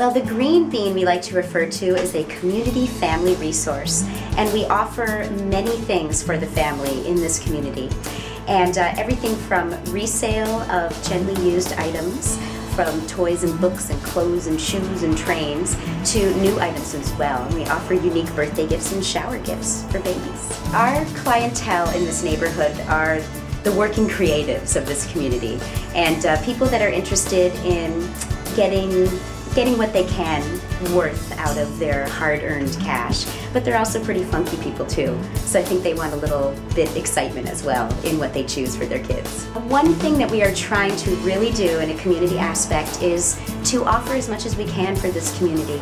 Well, the green bean we like to refer to is a community family resource, and we offer many things for the family in this community. And uh, everything from resale of gently used items, from toys and books and clothes and shoes and trains, to new items as well. And we offer unique birthday gifts and shower gifts for babies. Our clientele in this neighborhood are the working creatives of this community and uh, people that are interested in getting getting what they can worth out of their hard-earned cash. But they're also pretty funky people too. So I think they want a little bit excitement as well in what they choose for their kids. One thing that we are trying to really do in a community aspect is to offer as much as we can for this community.